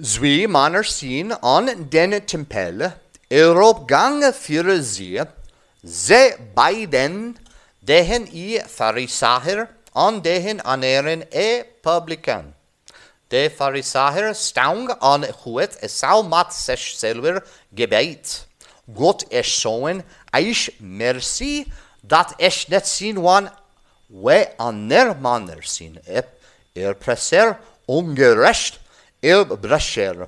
Zwi manner sin an den tempel, Europe gang fyre zie, ze beiden dehen i Pharisäer, an dehen aneren e publican. De Pharisäer staung an chuet e salmat sesh selwer gebeit. God es soen eis merci dat es net sin wan we aner manner sin er presser ongerecht el brescher.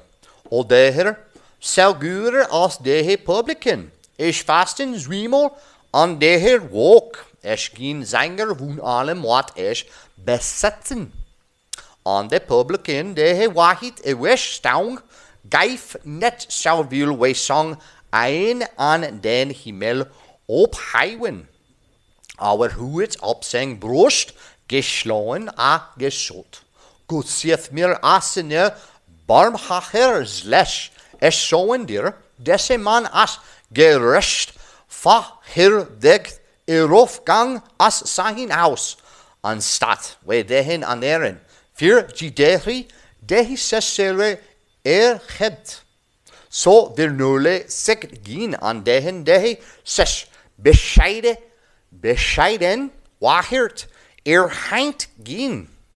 Og det her selgurer as det her. Ich fasten zwimel an det walk. Es gin zanger wun allem wat es besetzen. An de publican det her wahit e wish staung geif net salvil we song ein an den himmel opheuen. Aber huet op seng brust geslagen a gesot. Gud sieth mir asene barmhacher zlesh es soen dir desse man as gerecht fa hir deg erof gang as sahin aus an stat we dehen an eren fir gidehi dehi sesere er het så der nule sek gin an dehen dehi ses bescheide bescheiden wahirt er heint gin